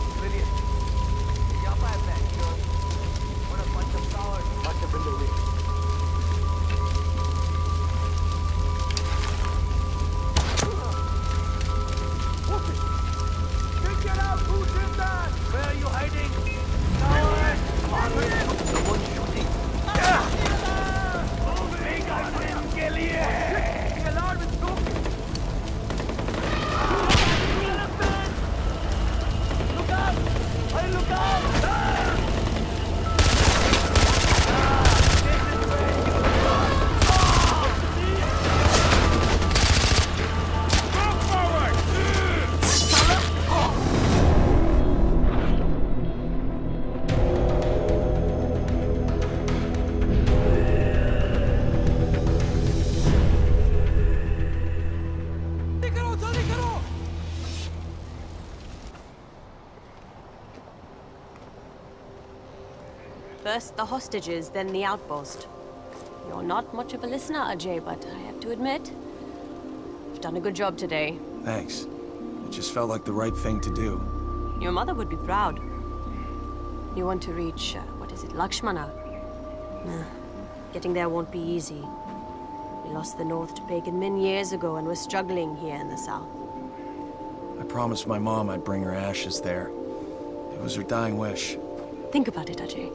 civilians. Yapa मैं, sure. What a bunch of cowards. Bunch of in the. First the hostages, then the outpost. You're not much of a listener, Ajay, but I have to admit, you've done a good job today. Thanks. It just felt like the right thing to do. Your mother would be proud. You want to reach, uh, what is it, Lakshmana? Nah, getting there won't be easy. We lost the north to Pagan Min years ago, and we're struggling here in the south. I promised my mom I'd bring her ashes there. It was her dying wish. Think about it, Ajay.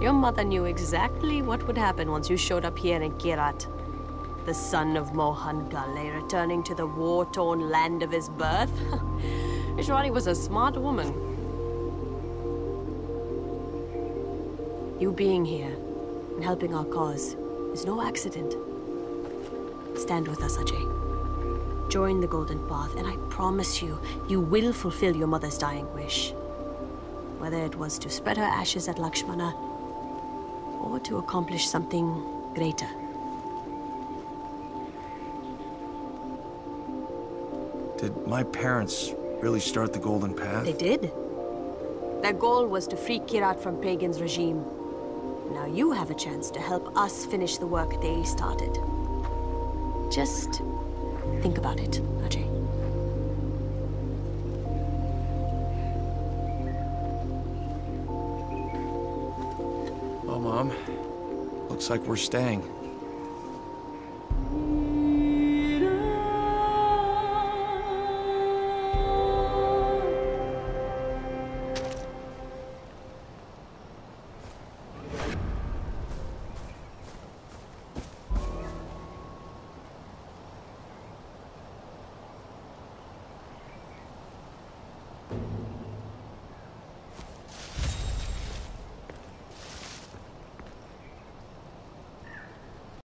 Your mother knew exactly what would happen once you showed up here in Kyrat. The son of Mohan Ghale returning to the war-torn land of his birth. Ishwari was a smart woman. You being here and helping our cause is no accident. Stand with us, Ajay. Join the Golden Path, and I promise you, you will fulfill your mother's dying wish. Whether it was to spread her ashes at Lakshmana, to accomplish something greater. Did my parents really start the Golden Path? They did. Their goal was to free Kyrat from Pagan's regime. Now you have a chance to help us finish the work they started. Just think about it, Ajay. Looks like we're staying.